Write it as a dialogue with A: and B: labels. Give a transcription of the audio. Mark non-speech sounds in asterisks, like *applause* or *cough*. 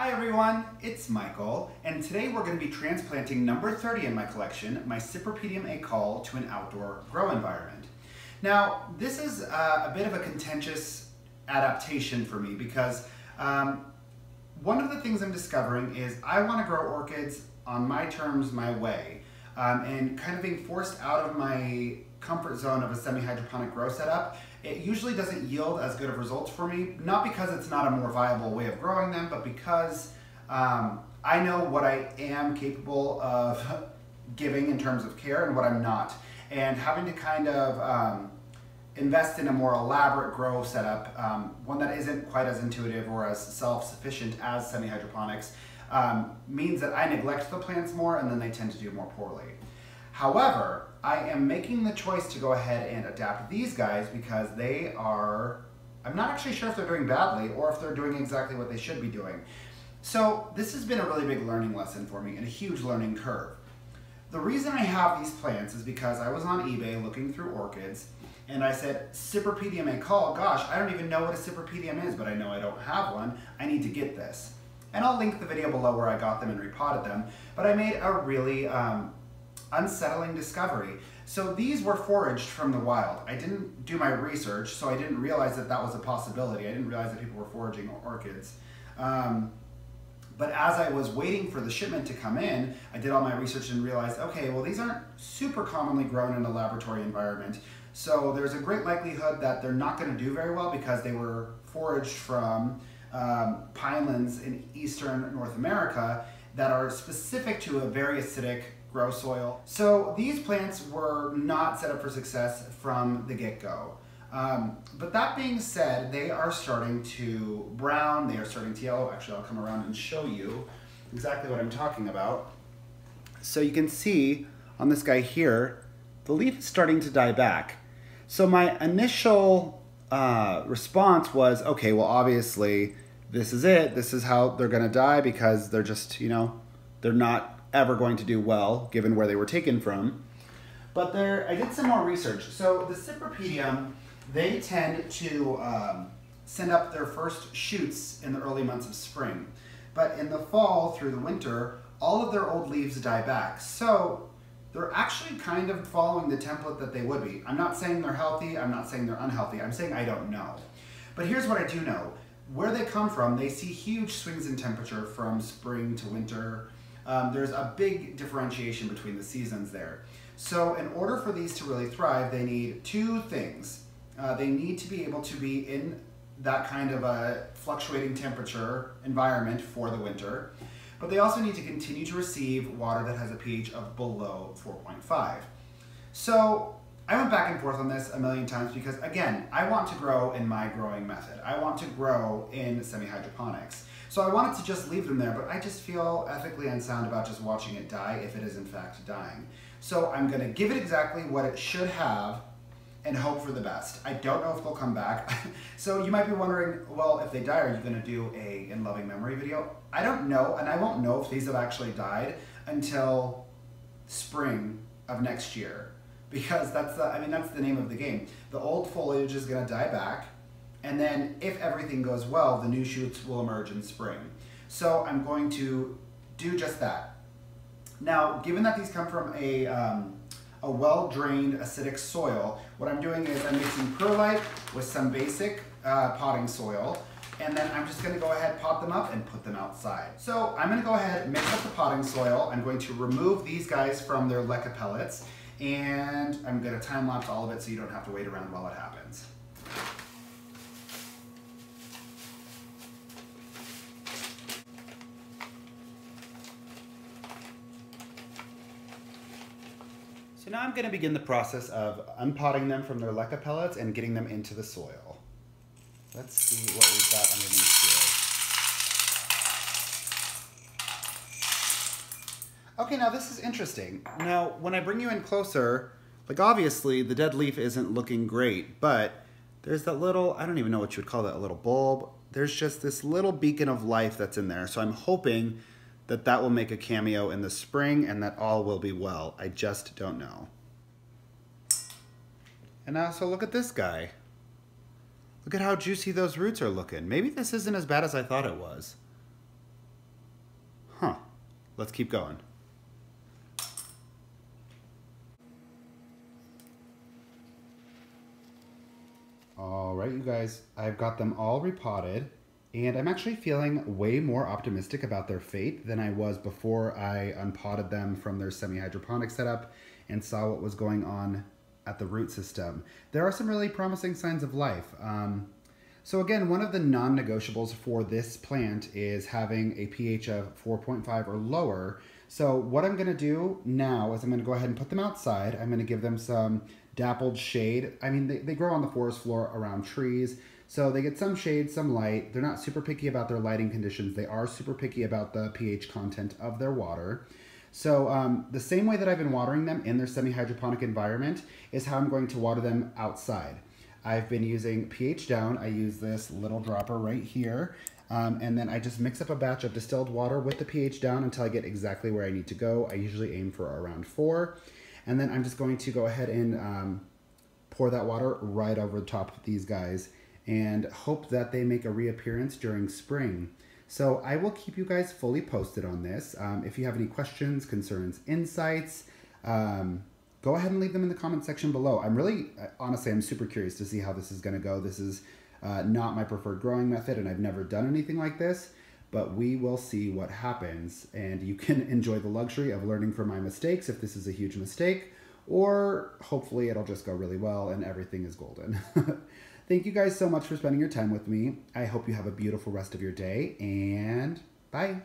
A: Hi everyone, it's Michael, and today we're going to be transplanting number 30 in my collection, my Cypripedium acaule, to an outdoor grow environment. Now, this is uh, a bit of a contentious adaptation for me because um, one of the things I'm discovering is I want to grow orchids on my terms, my way, um, and kind of being forced out of my comfort zone of a semi-hydroponic grow setup, it usually doesn't yield as good of results for me, not because it's not a more viable way of growing them, but because um, I know what I am capable of *laughs* giving in terms of care and what I'm not. And having to kind of um, invest in a more elaborate grow setup, um, one that isn't quite as intuitive or as self-sufficient as semi-hydroponics, um, means that I neglect the plants more and then they tend to do more poorly. However, I am making the choice to go ahead and adapt these guys because they are, I'm not actually sure if they're doing badly or if they're doing exactly what they should be doing. So this has been a really big learning lesson for me and a huge learning curve. The reason I have these plants is because I was on eBay looking through orchids and I said, Cypripedium acaule, gosh, I don't even know what a Cypripedium is, but I know I don't have one. I need to get this. And I'll link the video below where I got them and repotted them. But I made a really um, unsettling discovery. So these were foraged from the wild. I didn't do my research, so I didn't realize that that was a possibility. I didn't realize that people were foraging orchids. Um, but as I was waiting for the shipment to come in, I did all my research and realized, okay, well these aren't super commonly grown in a laboratory environment. So there's a great likelihood that they're not gonna do very well because they were foraged from um, in eastern North America that are specific to a very acidic grow soil. So these plants were not set up for success from the get-go. Um, but that being said, they are starting to brown, they are starting to yellow. Actually, I'll come around and show you exactly what I'm talking about. So you can see on this guy here, the leaf is starting to die back. So my initial uh, response was, okay, well, obviously this is it. This is how they're to die because they're just, you know, they're not ever going to do well given where they were taken from. But there, I did some more research. So the Cypripedium, they tend to um, send up their first shoots in the early months of spring. But in the fall through the winter, all of their old leaves die back. So they're actually kind of following the template that they would be. I'm not saying they're healthy, I'm not saying they're unhealthy, I'm saying I don't know. But here's what I do know. Where they come from, they see huge swings in temperature from spring to winter, um, there's a big differentiation between the seasons there. So in order for these to really thrive, they need two things. Uh, they need to be able to be in that kind of a fluctuating temperature environment for the winter, but they also need to continue to receive water that has a pH of below 4.5. So I went back and forth on this a million times because again, I want to grow in my growing method. I want to grow in semi-hydroponics. So I wanted to just leave them there, but I just feel ethically unsound about just watching it die if it is in fact dying. So I'm gonna give it exactly what it should have and hope for the best. I don't know if they'll come back. *laughs* so you might be wondering, well, if they die, are you gonna do a in loving memory video? I don't know, and I won't know if these have actually died until spring of next year. Because that's the, I mean, that's the name of the game. The old foliage is gonna die back, and then if everything goes well, the new shoots will emerge in spring. So I'm going to do just that. Now, given that these come from a, um, a well-drained acidic soil, what I'm doing is I'm mixing perlite with some basic uh, potting soil, and then I'm just gonna go ahead, pot them up, and put them outside. So I'm gonna go ahead, mix up the potting soil. I'm going to remove these guys from their leca pellets, and I'm gonna time lapse all of it so you don't have to wait around while it happens. So now I'm to begin the process of unpotting them from their leca pellets and getting them into the soil. Let's see what we've got underneath here. Okay, now this is interesting. Now, when I bring you in closer, like obviously the dead leaf isn't looking great, but there's that little, I don't even know what you would call that, a little bulb. There's just this little beacon of life that's in there. So I'm hoping that that will make a cameo in the spring and that all will be well. I just don't know. And also look at this guy. Look at how juicy those roots are looking. Maybe this isn't as bad as I thought it was. Huh. Let's keep going. All right, you guys, I've got them all repotted and I'm actually feeling way more optimistic about their fate than I was before I unpotted them from their semi-hydroponic setup and saw what was going on at the root system. There are some really promising signs of life. Um, so again, one of the non-negotiables for this plant is having a pH of 4.5 or lower. So what I'm gonna do now is I'm gonna go ahead and put them outside. I'm gonna give them some dappled shade. I mean, they, they grow on the forest floor around trees. So they get some shade, some light. They're not super picky about their lighting conditions. They are super picky about the pH content of their water. So um, the same way that I've been watering them in their semi-hydroponic environment is how I'm going to water them outside. I've been using pH down. I use this little dropper right here. Um, and then I just mix up a batch of distilled water with the pH down until I get exactly where I need to go. I usually aim for around four. And then I'm just going to go ahead and um, pour that water right over the top of these guys and hope that they make a reappearance during spring. So I will keep you guys fully posted on this. Um, if you have any questions, concerns, insights, um, go ahead and leave them in the comment section below. I'm really, uh, honestly, I'm super curious to see how this is gonna go. This is uh, not my preferred growing method and I've never done anything like this but we will see what happens. And you can *laughs* enjoy the luxury of learning from my mistakes if this is a huge mistake, or hopefully it'll just go really well and everything is golden. *laughs* Thank you guys so much for spending your time with me. I hope you have a beautiful rest of your day, and bye.